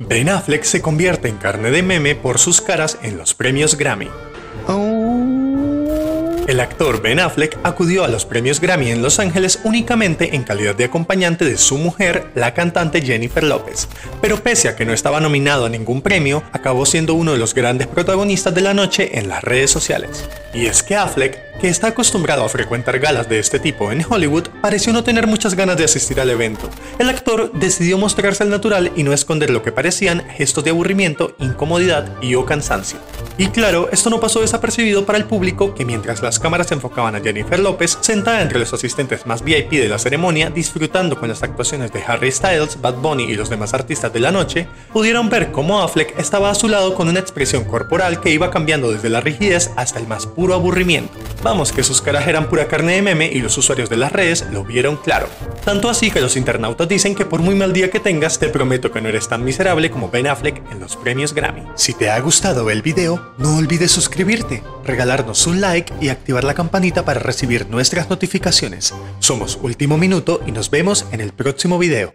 Ben Affleck se convierte en carne de meme por sus caras en los premios Grammy. El actor Ben Affleck acudió a los premios Grammy en Los Ángeles únicamente en calidad de acompañante de su mujer, la cantante Jennifer López, pero pese a que no estaba nominado a ningún premio, acabó siendo uno de los grandes protagonistas de la noche en las redes sociales. Y es que Affleck que está acostumbrado a frecuentar galas de este tipo en Hollywood, pareció no tener muchas ganas de asistir al evento. El actor decidió mostrarse al natural y no esconder lo que parecían gestos de aburrimiento, incomodidad y o cansancio. Y claro, esto no pasó desapercibido para el público que mientras las cámaras enfocaban a Jennifer López, sentada entre los asistentes más VIP de la ceremonia, disfrutando con las actuaciones de Harry Styles, Bad Bunny y los demás artistas de la noche, pudieron ver cómo Affleck estaba a su lado con una expresión corporal que iba cambiando desde la rigidez hasta el más puro aburrimiento. Vamos, que sus caras eran pura carne de meme y los usuarios de las redes lo vieron claro. Tanto así que los internautas dicen que por muy mal día que tengas, te prometo que no eres tan miserable como Ben Affleck en los premios Grammy. Si te ha gustado el video, no olvides suscribirte, regalarnos un like y activar la campanita para recibir nuestras notificaciones. Somos Último Minuto y nos vemos en el próximo video.